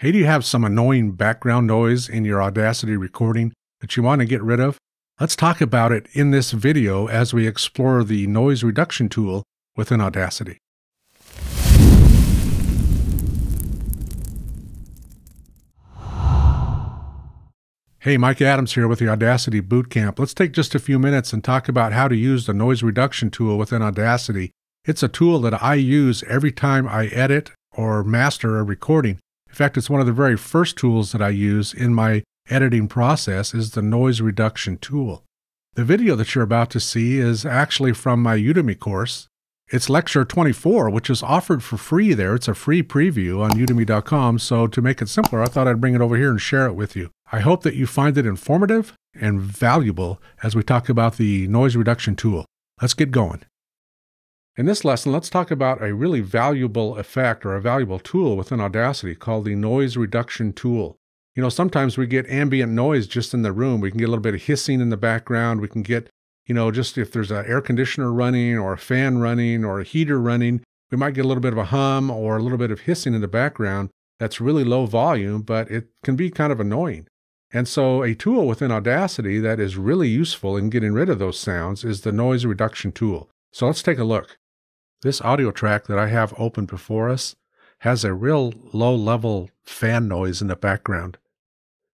Hey, do you have some annoying background noise in your Audacity recording that you want to get rid of? Let's talk about it in this video as we explore the noise reduction tool within Audacity. Hey, Mike Adams here with the Audacity Bootcamp. Let's take just a few minutes and talk about how to use the noise reduction tool within Audacity. It's a tool that I use every time I edit or master a recording. In fact, it's one of the very first tools that I use in my editing process is the noise reduction tool. The video that you're about to see is actually from my Udemy course. It's lecture 24, which is offered for free there. It's a free preview on udemy.com. So to make it simpler, I thought I'd bring it over here and share it with you. I hope that you find it informative and valuable as we talk about the noise reduction tool. Let's get going. In this lesson, let's talk about a really valuable effect or a valuable tool within Audacity called the noise reduction tool. You know, sometimes we get ambient noise just in the room. We can get a little bit of hissing in the background. We can get, you know, just if there's an air conditioner running or a fan running or a heater running, we might get a little bit of a hum or a little bit of hissing in the background that's really low volume, but it can be kind of annoying. And so, a tool within Audacity that is really useful in getting rid of those sounds is the noise reduction tool. So, let's take a look. This audio track that I have open before us has a real low level fan noise in the background.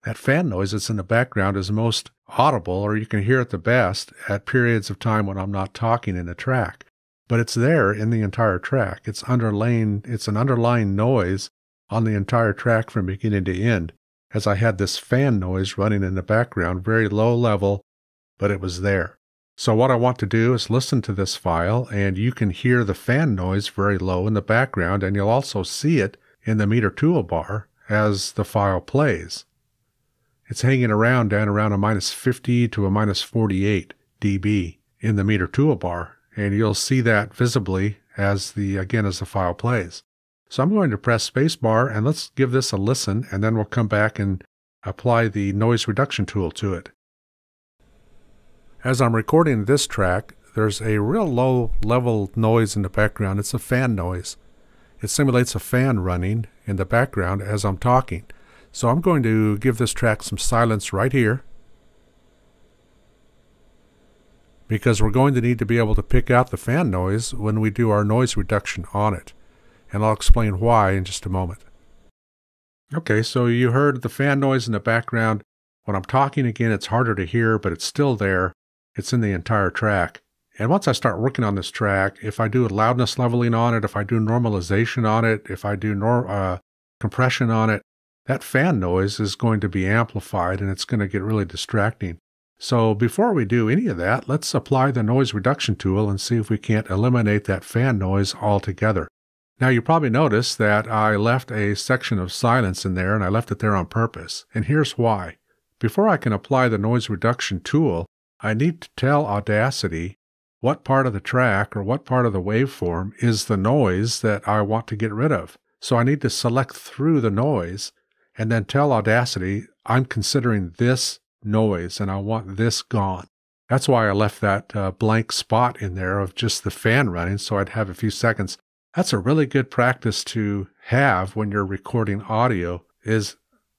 That fan noise that's in the background is most audible, or you can hear it the best at periods of time when I'm not talking in the track. But it's there in the entire track. It's underlying, it's an underlying noise on the entire track from beginning to end, as I had this fan noise running in the background, very low level, but it was there. So what I want to do is listen to this file and you can hear the fan noise very low in the background and you'll also see it in the meter toolbar as the file plays. It's hanging around down around a minus 50 to a minus 48 dB in the meter toolbar and you'll see that visibly as the again as the file plays. So I'm going to press spacebar and let's give this a listen and then we'll come back and apply the noise reduction tool to it. As I'm recording this track, there's a real low level noise in the background. It's a fan noise. It simulates a fan running in the background as I'm talking. So I'm going to give this track some silence right here because we're going to need to be able to pick out the fan noise when we do our noise reduction on it. And I'll explain why in just a moment. Okay, so you heard the fan noise in the background. When I'm talking again, it's harder to hear, but it's still there. It's in the entire track. And once I start working on this track, if I do loudness leveling on it, if I do normalization on it, if I do nor- uh, compression on it, that fan noise is going to be amplified and it's going to get really distracting. So before we do any of that, let's apply the noise reduction tool and see if we can't eliminate that fan noise altogether. Now you probably noticed that I left a section of silence in there and I left it there on purpose. And here's why. Before I can apply the noise reduction tool, I need to tell Audacity what part of the track or what part of the waveform is the noise that I want to get rid of. So I need to select through the noise and then tell Audacity I'm considering this noise and I want this gone. That's why I left that uh, blank spot in there of just the fan running so I'd have a few seconds. That's a really good practice to have when you're recording audio is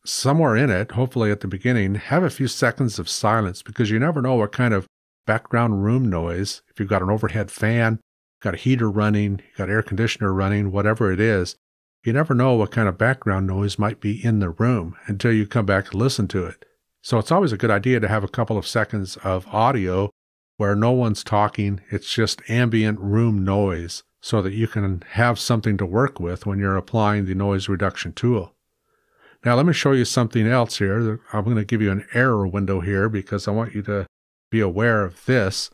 somewhere in it, hopefully at the beginning, have a few seconds of silence because you never know what kind of background room noise, if you've got an overhead fan, got a heater running, got air conditioner running, whatever it is, you never know what kind of background noise might be in the room until you come back and listen to it. So it's always a good idea to have a couple of seconds of audio where no one's talking, it's just ambient room noise so that you can have something to work with when you're applying the noise reduction tool. Now let me show you something else here. I'm going to give you an error window here because I want you to be aware of this.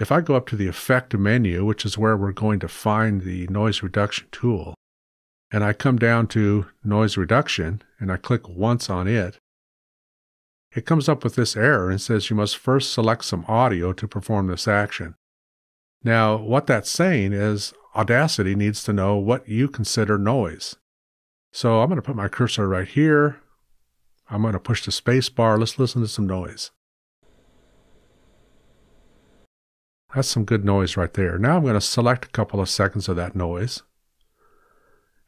If I go up to the Effect menu, which is where we're going to find the noise reduction tool, and I come down to Noise Reduction, and I click once on it, it comes up with this error and says you must first select some audio to perform this action. Now, what that's saying is Audacity needs to know what you consider noise. So I'm going to put my cursor right here. I'm going to push the space bar. Let's listen to some noise. That's some good noise right there. Now I'm going to select a couple of seconds of that noise.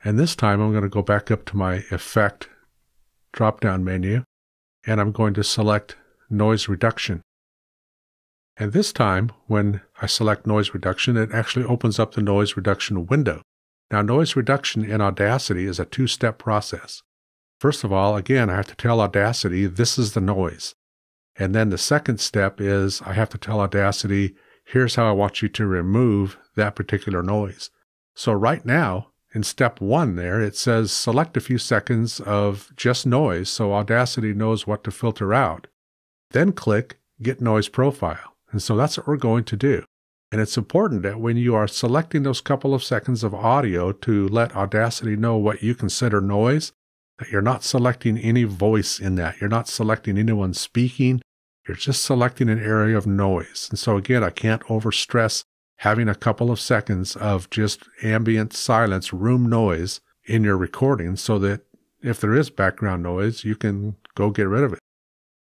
And this time I'm going to go back up to my effect drop down menu and I'm going to select noise reduction. And this time, when I select noise reduction, it actually opens up the noise reduction window. Now, noise reduction in Audacity is a two step process. First of all, again, I have to tell Audacity this is the noise. And then the second step is I have to tell Audacity, here's how I want you to remove that particular noise. So right now, in step one there, it says select a few seconds of just noise so Audacity knows what to filter out. Then click Get Noise Profile. And so that's what we're going to do. And it's important that when you are selecting those couple of seconds of audio to let Audacity know what you consider noise, that you're not selecting any voice in that. You're not selecting anyone speaking. You're just selecting an area of noise. And so again, I can't overstress having a couple of seconds of just ambient silence, room noise in your recording so that if there is background noise, you can go get rid of it.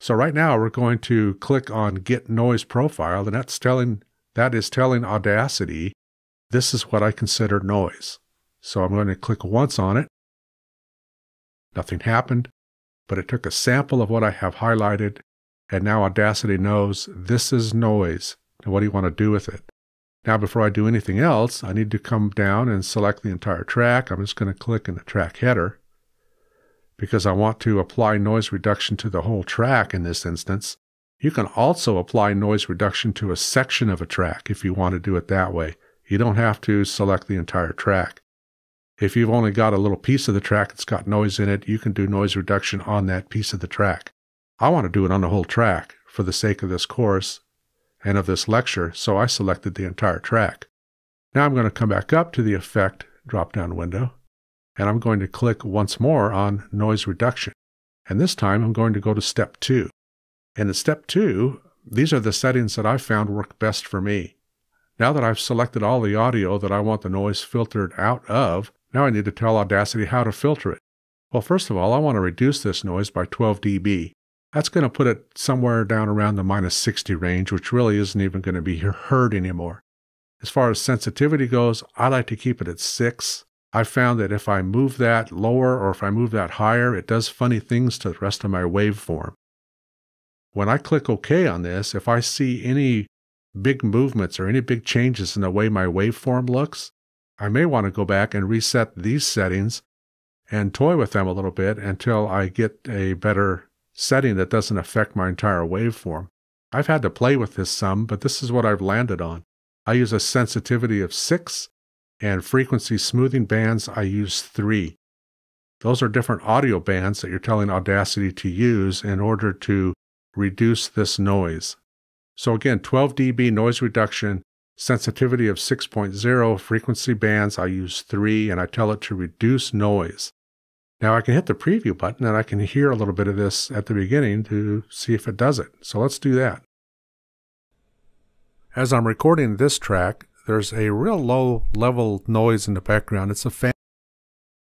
So right now we're going to click on get noise profile and that's telling that is telling Audacity this is what I consider noise. So I'm going to click once on it. Nothing happened, but it took a sample of what I have highlighted and now Audacity knows this is noise. And what do you want to do with it? Now, before I do anything else, I need to come down and select the entire track. I'm just going to click in the track header because I want to apply noise reduction to the whole track in this instance. You can also apply noise reduction to a section of a track if you want to do it that way. You don't have to select the entire track. If you've only got a little piece of the track that's got noise in it, you can do noise reduction on that piece of the track. I want to do it on the whole track for the sake of this course and of this lecture, so I selected the entire track. Now I'm going to come back up to the Effect drop-down window, and I'm going to click once more on Noise Reduction. And this time I'm going to go to Step 2. And in Step 2, these are the settings that I found work best for me. Now that I've selected all the audio that I want the noise filtered out of, now I need to tell Audacity how to filter it. Well, first of all, I want to reduce this noise by 12 dB. That's going to put it somewhere down around the minus 60 range, which really isn't even going to be heard anymore. As far as sensitivity goes, I like to keep it at 6. I found that if I move that lower or if I move that higher, it does funny things to the rest of my waveform. When I click OK on this, if I see any big movements or any big changes in the way my waveform looks, I may want to go back and reset these settings and toy with them a little bit until I get a better setting that doesn't affect my entire waveform. I've had to play with this some, but this is what I've landed on. I use a sensitivity of 6 and frequency smoothing bands I use 3. Those are different audio bands that you're telling Audacity to use in order to reduce this noise. So again, 12 dB noise reduction, sensitivity of 6.0, frequency bands I use 3, and I tell it to reduce noise. Now I can hit the preview button and I can hear a little bit of this at the beginning to see if it does it. So let's do that. As I'm recording this track, there's a real low level noise in the background. It's a fan.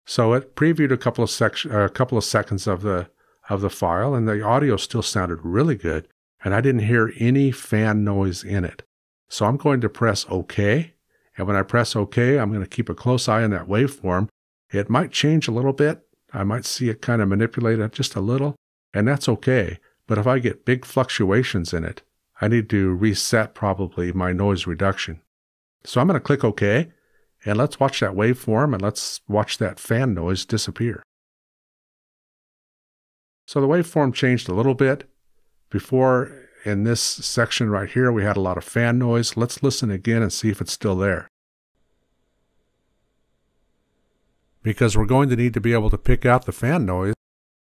So it previewed a couple of sec- a couple of seconds of the of the file, and the audio still sounded really good, and I didn't hear any fan noise in it. So I'm going to press OK, and when I press OK, I'm going to keep a close eye on that waveform. It might change a little bit, I might see it kind of manipulated just a little, and that's okay. But if I get big fluctuations in it, I need to reset probably my noise reduction. So I'm going to click OK, and let's watch that waveform and let's watch that fan noise disappear. So the waveform changed a little bit. Before, in this section right here, we had a lot of fan noise. Let's listen again and see if it's still there. because we're going to need to be able to pick out the fan noise.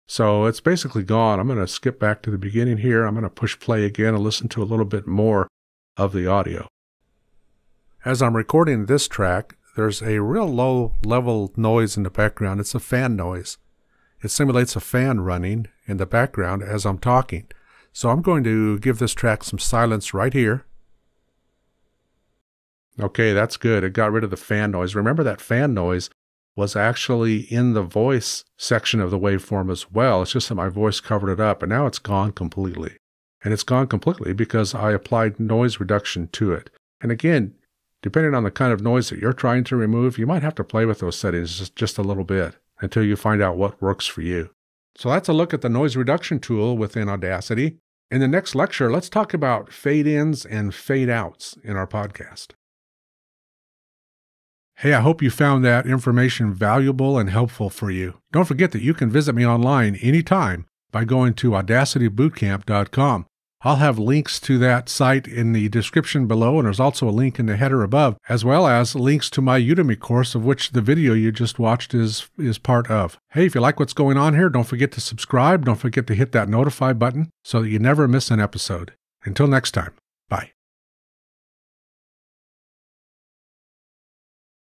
So it's basically gone. I'm going to skip back to the beginning here. I'm going to push play again and listen to a little bit more of the audio. As I'm recording this track, there's a real low level noise in the background. It's a fan noise. It simulates a fan running in the background as I'm talking. So I'm going to give this track some silence right here. Okay, that's good. It got rid of the fan noise. Remember that fan noise was actually in the voice section of the waveform as well. It's just that my voice covered it up, and now it's gone completely. And it's gone completely because I applied noise reduction to it. And again, depending on the kind of noise that you're trying to remove, you might have to play with those settings just, just a little bit until you find out what works for you. So that's a look at the noise reduction tool within Audacity. In the next lecture, let's talk about fade ins and fade outs in our podcast. Hey, I hope you found that information valuable and helpful for you. Don't forget that you can visit me online anytime by going to audacitybootcamp.com. I'll have links to that site in the description below, and there's also a link in the header above, as well as links to my Udemy course, of which the video you just watched is, is part of. Hey, if you like what's going on here, don't forget to subscribe. Don't forget to hit that notify button so that you never miss an episode. Until next time.